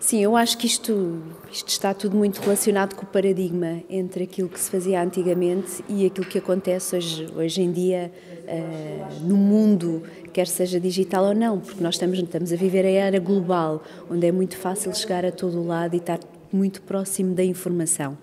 Sim, eu acho que isto, isto está tudo muito relacionado com o paradigma entre aquilo que se fazia antigamente e aquilo que acontece hoje, hoje em dia uh, no mundo, quer seja digital ou não, porque nós estamos, estamos a viver a era global, onde é muito fácil chegar a todo lado e estar muito próximo da informação.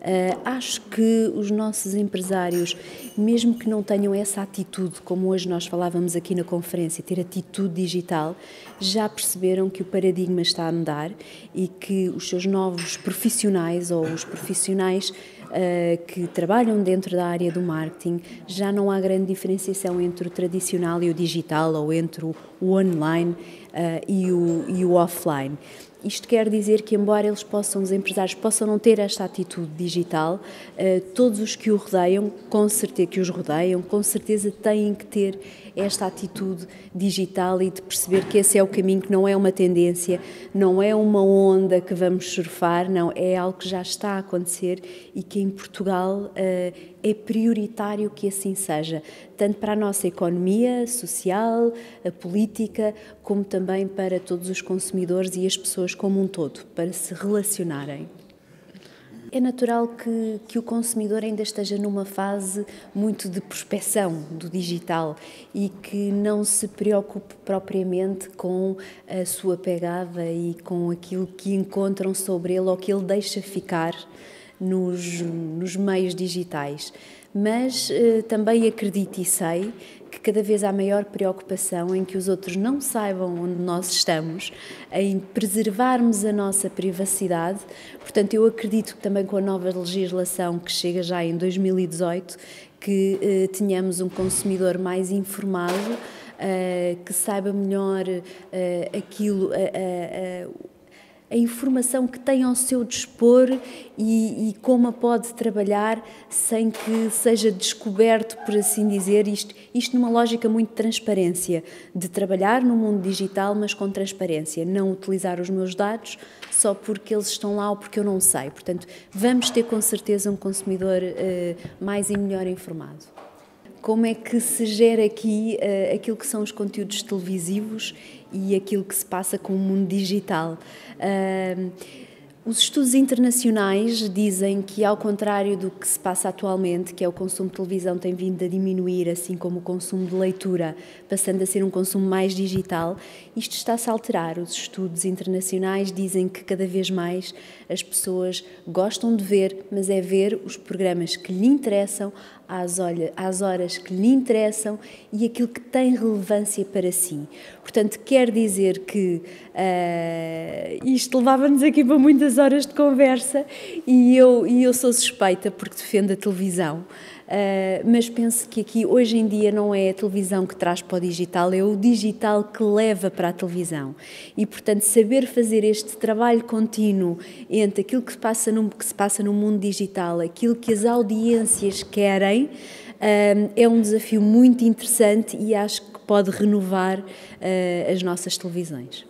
Uh, acho que os nossos empresários, mesmo que não tenham essa atitude, como hoje nós falávamos aqui na conferência, ter atitude digital, já perceberam que o paradigma está a mudar e que os seus novos profissionais ou os profissionais uh, que trabalham dentro da área do marketing já não há grande diferenciação entre o tradicional e o digital ou entre o, online uh, e, o, e o offline. Isto quer dizer que, embora eles possam, os empresários possam não ter esta atitude digital, eh, todos os que o rodeiam, com certeza que os rodeiam, com certeza têm que ter esta atitude digital e de perceber que esse é o caminho, que não é uma tendência, não é uma onda que vamos surfar, não, é algo que já está a acontecer e que em Portugal eh, é prioritário que assim seja, tanto para a nossa economia social, a política, como também para todos os consumidores e as pessoas como um todo, para se relacionarem. É natural que, que o consumidor ainda esteja numa fase muito de prospecção do digital e que não se preocupe propriamente com a sua pegada e com aquilo que encontram sobre ele ou que ele deixa ficar nos, nos meios digitais. Mas eh, também acredito e sei que cada vez há maior preocupação em que os outros não saibam onde nós estamos, em preservarmos a nossa privacidade. Portanto, eu acredito que também com a nova legislação que chega já em 2018, que eh, tenhamos um consumidor mais informado, eh, que saiba melhor eh, aquilo, a informação que tem ao seu dispor e, e, como a pode trabalhar sem que seja descoberto, por assim dizer, isto, isto numa lógica muito de transparência, de trabalhar no mundo digital, mas com transparência, não utilizar os meus dados só porque eles estão lá ou porque eu não sei. Portanto, vamos ter com certeza um consumidor uh, mais e melhor informado como é que se gera aqui uh, aquilo que são os conteúdos televisivos e aquilo que se passa com o mundo digital. Uh, os estudos internacionais dizem que, ao contrário do que se passa atualmente, que é o consumo de televisão tem vindo a diminuir, assim como o consumo de leitura, passando a ser um consumo mais digital, isto está-se a alterar. Os estudos internacionais dizem que cada vez mais as pessoas gostam de ver, mas é ver os programas que lhe interessam, às, olha, às horas que lhe interessam e aquilo que tem relevância para si. Portanto, quer dizer que uh, isto levava-nos aqui para muitas horas de conversa e eu, e eu sou suspeita porque defendo a televisão. Uh, mas penso que aqui hoje em dia não é a televisão que traz para o digital, é o digital que leva para a televisão. E, portanto, saber fazer este trabalho contínuo entre aquilo que, passa no, que se passa no mundo digital, aquilo que as audiências querem, é um desafio muito interessante e acho que pode renovar uh, as nossas televisões.